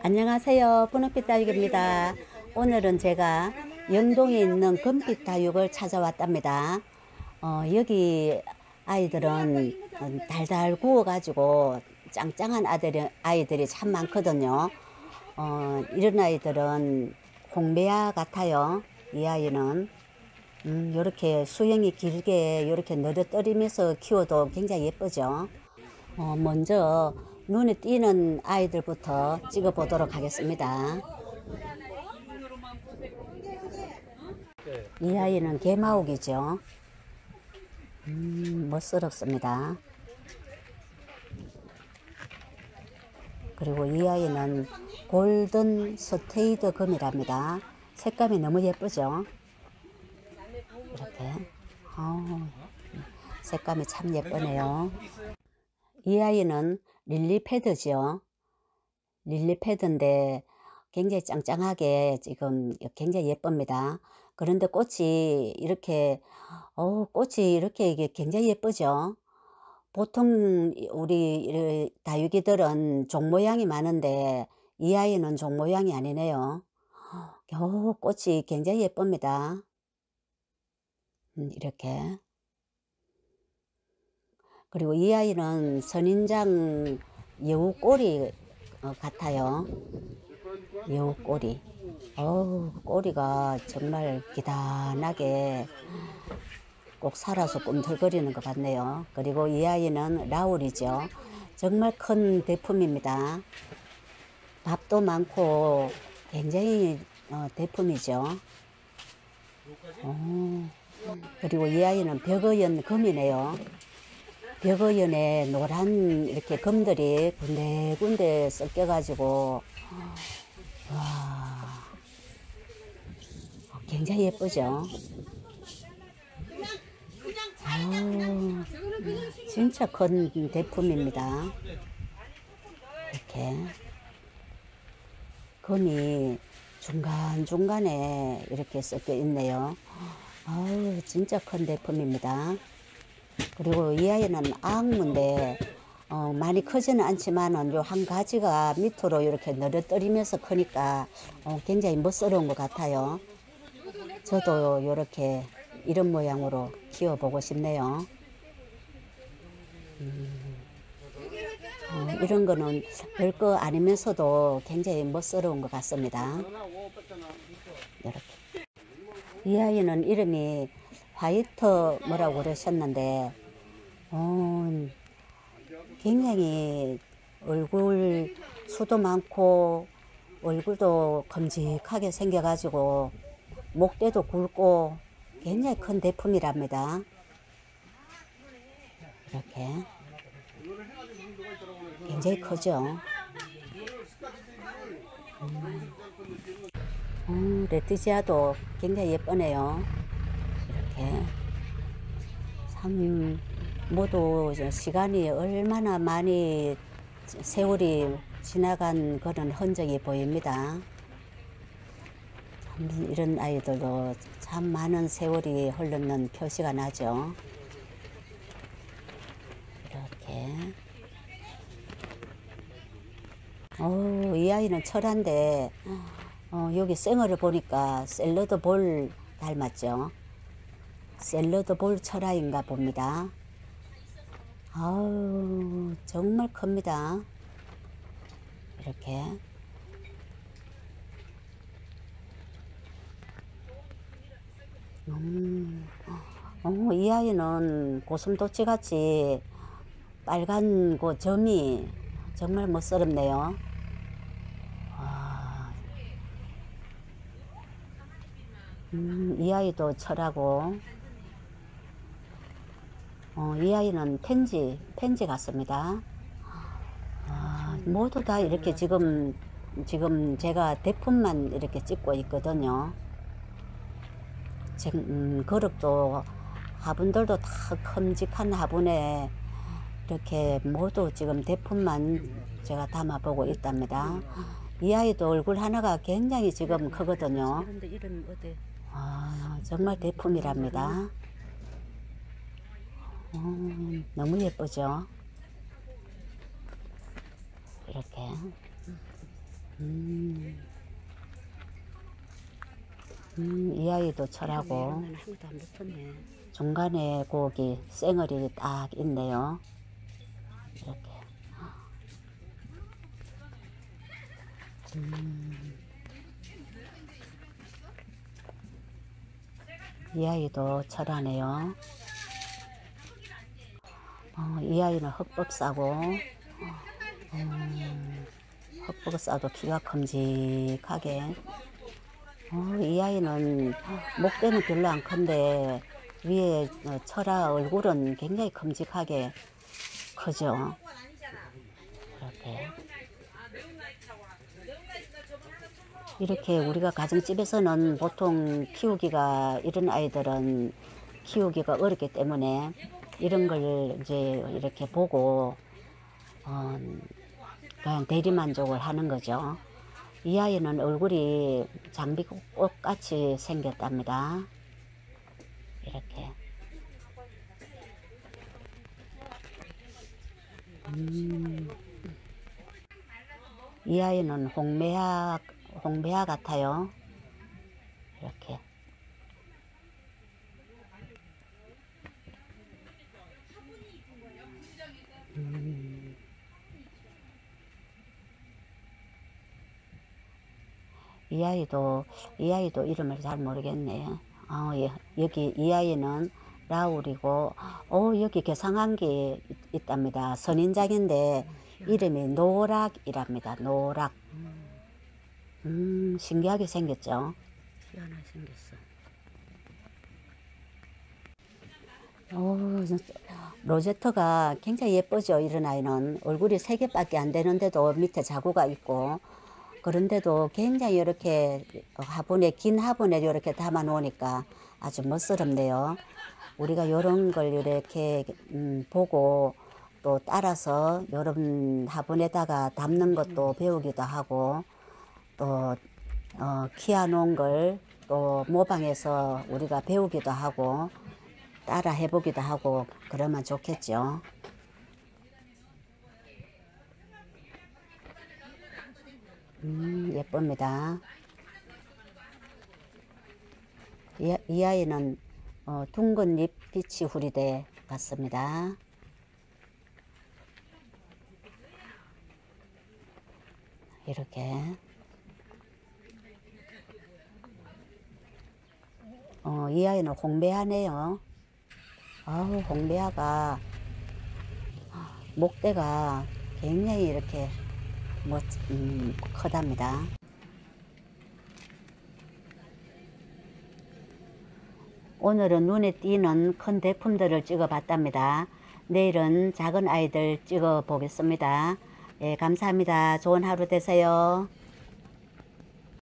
안녕하세요. 분홍빛 다육입니다. 오늘은 제가 영동에 있는 금빛 다육을 찾아왔답니다. 어, 여기 아이들은 어, 달달 구워가지고 짱짱한 아들이, 아이들이 참 많거든요. 어, 이런 아이들은 홍매화 같아요. 이 아이는. 음, 요렇게 수영이 길게 요렇게 너릇거리면서 키워도 굉장히 예쁘죠. 어, 먼저 눈에 띄는 아이들부터 찍어 보도록 하겠습니다. 이 아이는 개마옥이죠. 음, 멋스럽습니다. 그리고 이 아이는 골든 스테이드 금이랍니다. 색감이 너무 예쁘죠. 이렇게. 어, 색감이 참 예쁘네요. 이 아이는 릴리 패드죠. 릴리 패드인데 굉장히 짱짱하게 지금 굉장히 예쁩니다. 그런데 꽃이 이렇게 어 꽃이 이렇게 이게 굉장히 예쁘죠. 보통 우리 다육이들은 종 모양이 많은데 이 아이는 종 모양이 아니네요. 어, 꽃이 굉장히 예쁩니다. 음, 이렇게 그리고 이 아이는 선인장 여우꼬리 어, 같아요. 여우꼬리. 어우, 꼬리가 정말 기단하게 꼭 살아서 꿈틀거리는 것 같네요. 그리고 이 아이는 라울이죠. 정말 큰 대품입니다. 밥도 많고 굉장히 어, 대품이죠. 어, 그리고 이 아이는 벽어연 금이네요. 벽어연에 노란 이렇게 금들이 군데군데 섞여가지고 와 굉장히 예쁘죠. 오, 진짜 큰 대품입니다. 이렇게 금이 중간중간에 이렇게 섞여 있네요. 아우 진짜 큰 대품입니다. 그리고 이 아이는 악무인데 어, 많이 크지는 않지만은 요 한 가지가 밑으로 이렇게 늘어뜨리면서 크니까 어, 굉장히 멋스러운 것 같아요. 저도 이렇게 이런 모양으로 키워보고 싶네요. 음, 어, 이런 거는 별거 아니면서도 굉장히 멋스러운 것 같습니다. 이렇게. 이 아이는 이름이 화이트 뭐라고 그러셨는데 어, 굉장히 얼굴 수도 많고 얼굴도 큼직하게 생겨가지고 목대도 굵고 굉장히 큰 대품이랍니다. 이렇게 굉장히 크죠. 음. 음, 레티지아도 굉장히 예쁘네요. 이렇게 참 모두 시간이 얼마나 많이 세월이 지나간 그런 흔적이 보입니다. 참 이런 아이들도 참 많은 세월이 흘렀는 표시가 나죠. 이렇게. 오, 이 아이는 철한데, 어, 여기 생얼을 보니까 샐러드 볼 닮았죠. 샐러드 볼 철아인가 봅니다. 아우, 정말 큽니다. 이렇게. 음, 어, 이 아이는 고슴도치 같이 빨간 그 점이 정말 멋스럽네요. 와. 음, 이 아이도 철하고, 어, 이 아이는 펜지, 펜지 같습니다. 아, 모두 다 이렇게 지금, 지금 제가 대품만 이렇게 찍고 있거든요. 지금, 음, 그릇도 화분들도 다 큼직한 화분에 이렇게 모두 지금 대품만 제가 담아보고 있답니다. 이 아이도 얼굴 하나가 굉장히 지금 크거든요. 아, 정말 대품이랍니다. 음, 너무 예쁘죠? 이렇게. 음, 음, 이 아이도 철하고 붙었네. 중간에 고기 쌩얼이 딱 있네요. 이렇게. 음. 이 아이도 철하네요. 어, 이 아이는 흑법 싸고, 음, 흑법 싸도 키가 큼직하게. 어, 이 아이는 목대는 별로 안 큰데 위에 어, 철아 얼굴은 굉장히 큼직하게 크죠. 이렇게. 이렇게 우리가 가정집에서는 보통 키우기가 이런 아이들은 키우기가 어렵기 때문에 이런 걸 이제 이렇게 보고 어, 그냥 대리만족을 하는 거죠. 이 아이는 얼굴이 장비꽃 같이 생겼답니다. 이렇게. 음. 이 아이는 홍매화, 홍매화 같아요. 이렇게. 음. 이 아이도 이 아이도 이름을 잘 모르겠네. 어, 예, 여기 이 아이는 라울이고 어 여기 개상한 게 있- 있답니다. 선인장인데 이름이 노락이랍니다. 노락. 음 신기하게 생겼죠. 희한하게 생겼어. 어, 진짜 로제터가 굉장히 예쁘죠. 이런 아이는 얼굴이 세 개밖에 안 되는데도 밑에 자구가 있고 그런데도 굉장히 이렇게 화분에 긴 화분에 이렇게 담아 놓으니까 아주 멋스럽네요. 우리가 이런 걸 이렇게 음, 보고 또 따라서 이런 화분에다가 담는 것도 배우기도 하고 또 어, 키워놓은 걸 또 모방해서 우리가 배우기도 하고 따라 해보기도 하고 그러면 좋겠죠. 음, 예쁩니다. 이, 이 아이는 어, 둥근 잎 빛이 후리대 같습니다. 이렇게 어, 이 아이는 홍배하네요. 아우 홍배아가 목대가 굉장히 이렇게 멋 음, 크답니다. 오늘은 눈에 띄는 큰 대품들을 찍어 봤답니다. 내일은 작은 아이들 찍어 보겠습니다. 예, 감사합니다. 좋은 하루 되세요.